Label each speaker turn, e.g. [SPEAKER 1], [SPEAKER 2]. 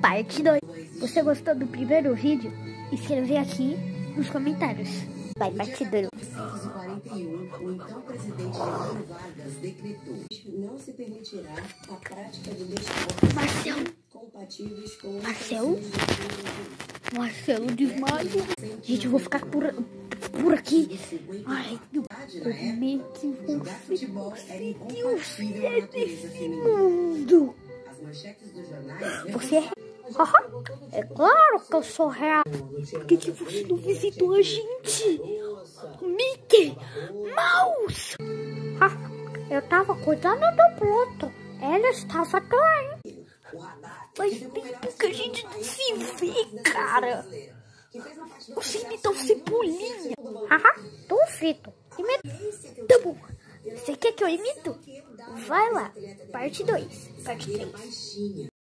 [SPEAKER 1] Parte 2. Você gostou do primeiro vídeo? Escreve aqui nos comentários. Vai, parte 2.
[SPEAKER 2] 1941, o então presidente Getúlio Vargas decretou não se permitirá a prática de desportos
[SPEAKER 1] Marcelo,
[SPEAKER 2] compatíveis com
[SPEAKER 1] Marcelo? Marcelo desmaio. Gente, eu vou ficar por, por aqui. Ai, meu, como é que você conseguiu ser desse mundo?
[SPEAKER 2] Jornais
[SPEAKER 1] Você é... Aham, é claro que eu sou real. Por que, você não visitou a gente? Mickey Mouse! Ah, eu tava cuidando do Pluto. Ela estava doente. Faz tempo que a gente não se vê, cara. Você imitou Cebolinha. Haha, duvido. Imita. Tá bom. Você quer que eu imito? Vai lá. Parte 2. Parte 3.
[SPEAKER 2] baixinha.